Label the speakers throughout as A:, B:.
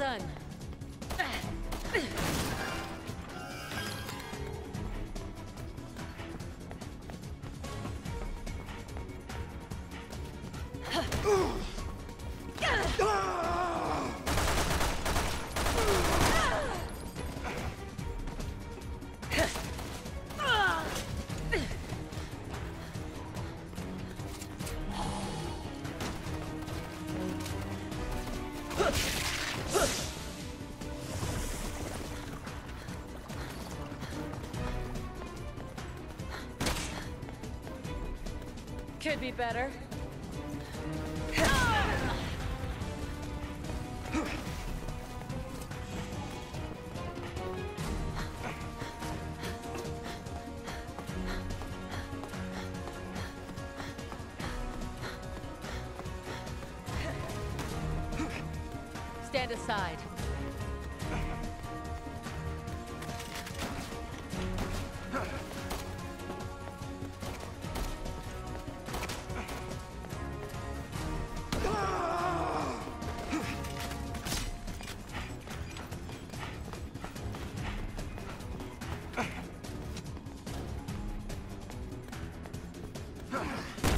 A: done. Could be better. Stand aside. Huh.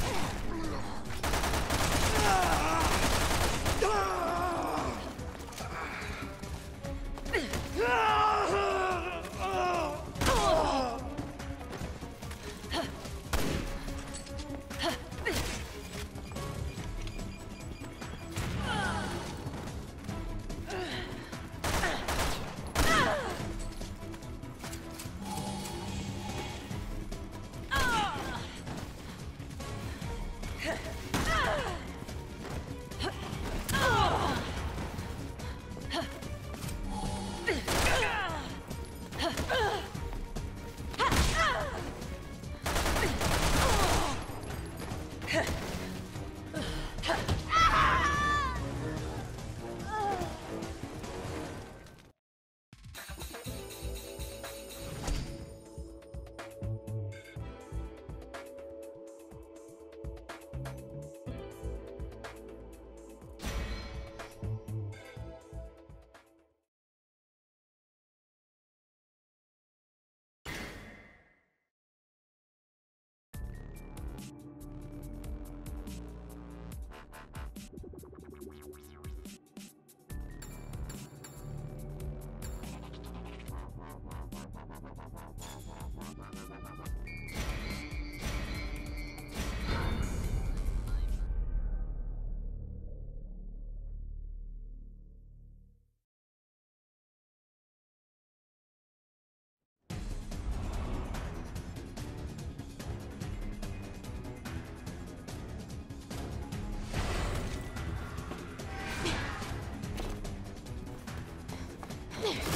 A: Ugh.